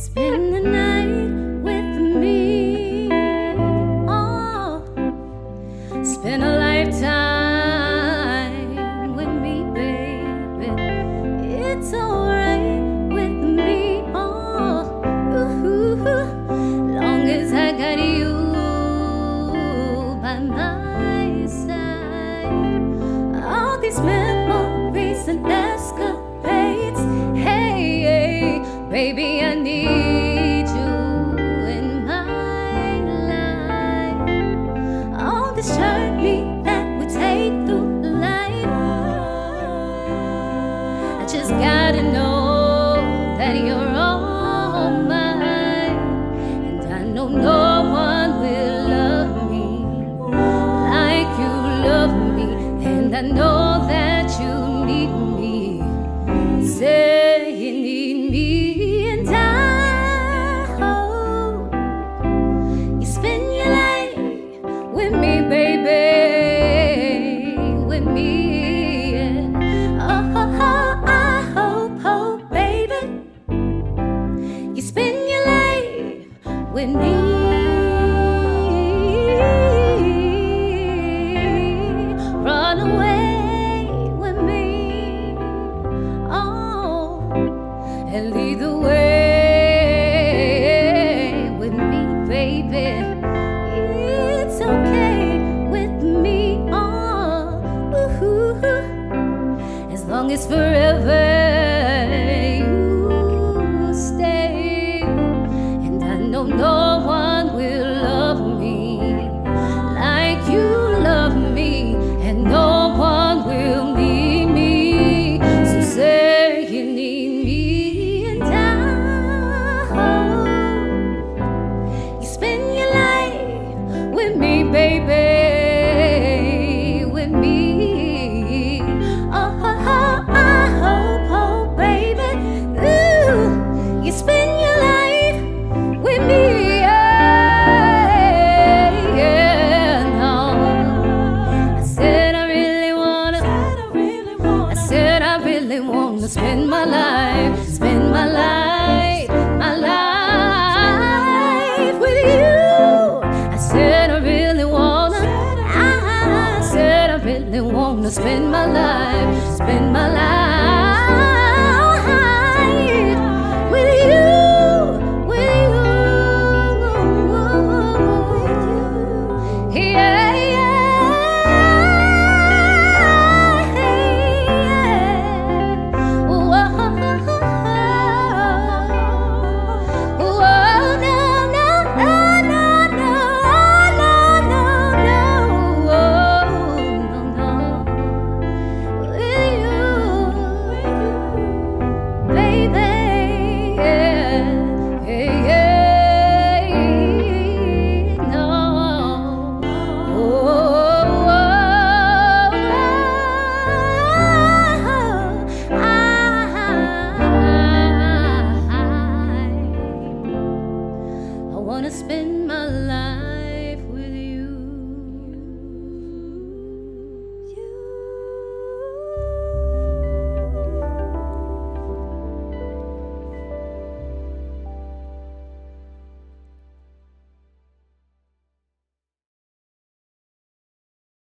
Spend the night with me. Oh, spend a lifetime with me, baby. It's alright with me. Oh, ooh, long as I got you by my side. All these memories and escapades. Hey, baby. Just gotta know that you're all mine, and I know no one will love me like you love me, and I know lead the way spend my life, spend my life, my life with you. I said I really wanna. I said I really wanna spend my life, spend